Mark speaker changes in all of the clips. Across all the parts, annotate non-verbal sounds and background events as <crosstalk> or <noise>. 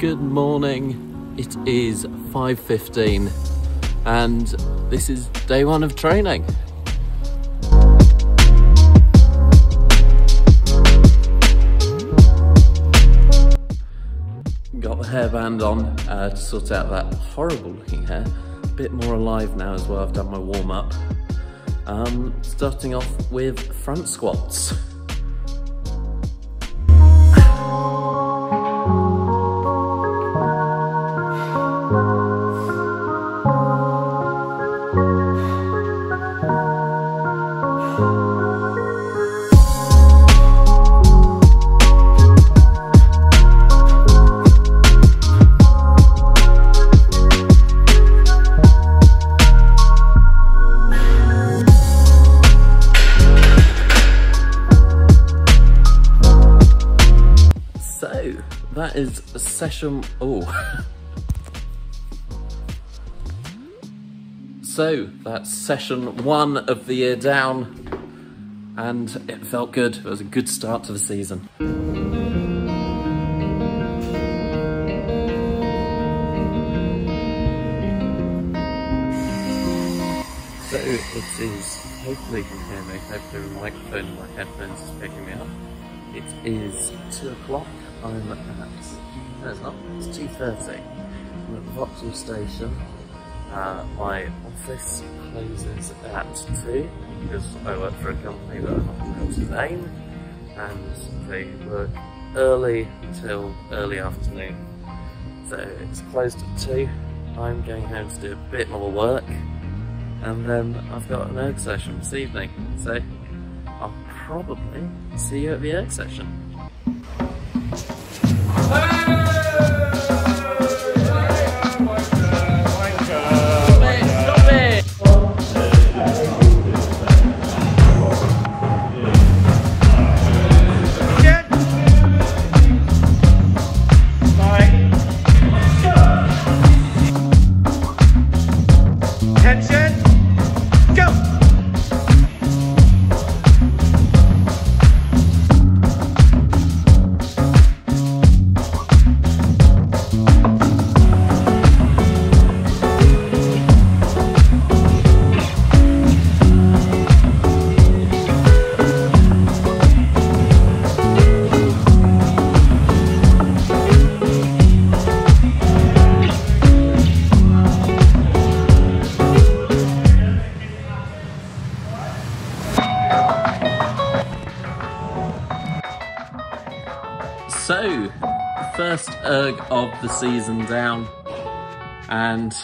Speaker 1: Good morning. It is 5.15 and this is day one of training. Hairband on uh, to sort out that horrible looking hair. A bit more alive now as well, I've done my warm up. Um, starting off with front squats. That is session. Oh. so that's session one of the year down, and it felt good. It was a good start to the season. So it is, hopefully you can hear me, hopefully the microphone in my headphones is picking me up. It is two o'clock. I'm at, no it's not, it's 2.30. I'm at Vauxhall Station. Uh, my office closes at 2 because I work for a company that I'm not able to name and they work early until early afternoon. So it's closed at 2. I'm going home to do a bit more work and then I've got an erg session this evening. So I'll probably see you at the erg session.
Speaker 2: Go!
Speaker 1: First erg of the season down, and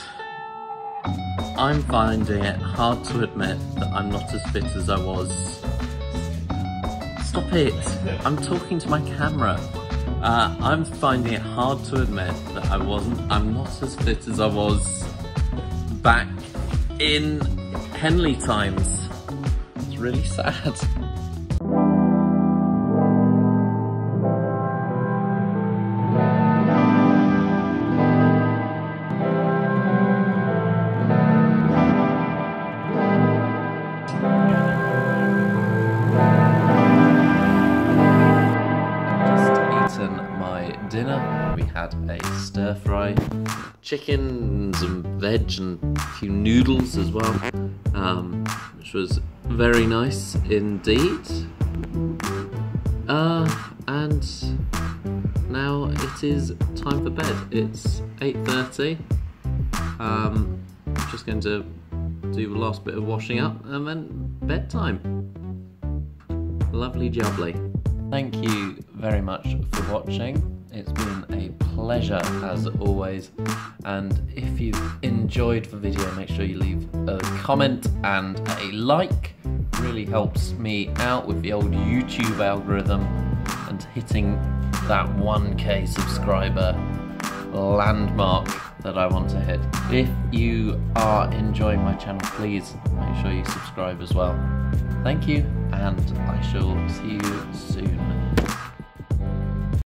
Speaker 1: I'm finding it hard to admit that I'm not as fit as I was. Stop it! I'm talking to my camera. Uh, I'm finding it hard to admit that I wasn't, I'm not as fit as I was back in Henley times. It's really <laughs> sad. We had a stir fry, chickens and veg and a few noodles as well, um, which was very nice indeed. Uh, and now it is time for bed. It's 8.30. Um, I'm just going to do the last bit of washing up and then bedtime. Lovely jubbly. Thank you very much for watching. It's been a pleasure as always. And if you've enjoyed the video, make sure you leave a comment and a like. Really helps me out with the old YouTube algorithm and hitting that 1k subscriber landmark that I want to hit. If you are enjoying my channel, please make sure you subscribe as well. Thank you, and I shall see you